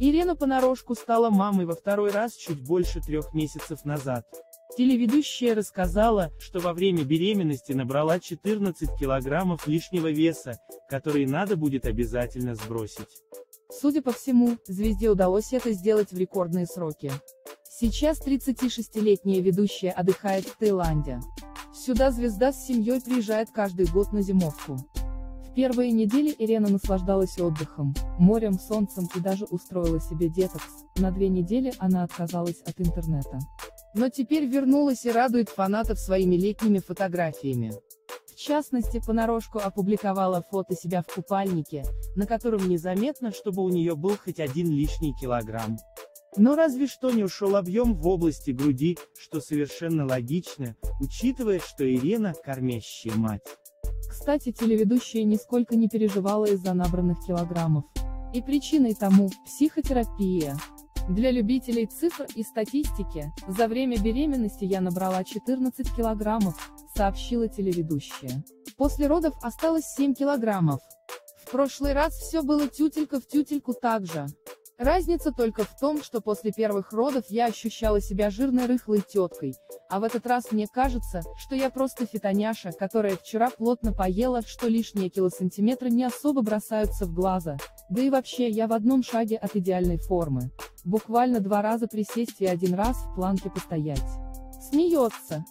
Ирена понарошку стала мамой во второй раз чуть больше трех месяцев назад. Телеведущая рассказала, что во время беременности набрала 14 килограммов лишнего веса, который надо будет обязательно сбросить. Судя по всему, звезде удалось это сделать в рекордные сроки. Сейчас 36-летняя ведущая отдыхает в Таиланде. Сюда звезда с семьей приезжает каждый год на зимовку. Первые недели Ирена наслаждалась отдыхом, морем, солнцем и даже устроила себе детокс. На две недели она отказалась от интернета. Но теперь вернулась и радует фанатов своими летними фотографиями. В частности, понарошку опубликовала фото себя в купальнике, на котором незаметно, чтобы у нее был хоть один лишний килограмм. Но разве что не ушел объем в области груди, что совершенно логично, учитывая, что Ирена – кормящая мать. Кстати, телеведущая нисколько не переживала из-за набранных килограммов. И причиной тому – психотерапия. Для любителей цифр и статистики, за время беременности я набрала 14 килограммов, сообщила телеведущая. После родов осталось 7 килограммов. В прошлый раз все было тютелька в тютельку так же. Разница только в том, что после первых родов я ощущала себя жирной рыхлой теткой, а в этот раз мне кажется, что я просто фитоняша, которая вчера плотно поела, что лишние килосантиметры не особо бросаются в глаза, да и вообще я в одном шаге от идеальной формы. Буквально два раза присесть и один раз в планке постоять. Смеется.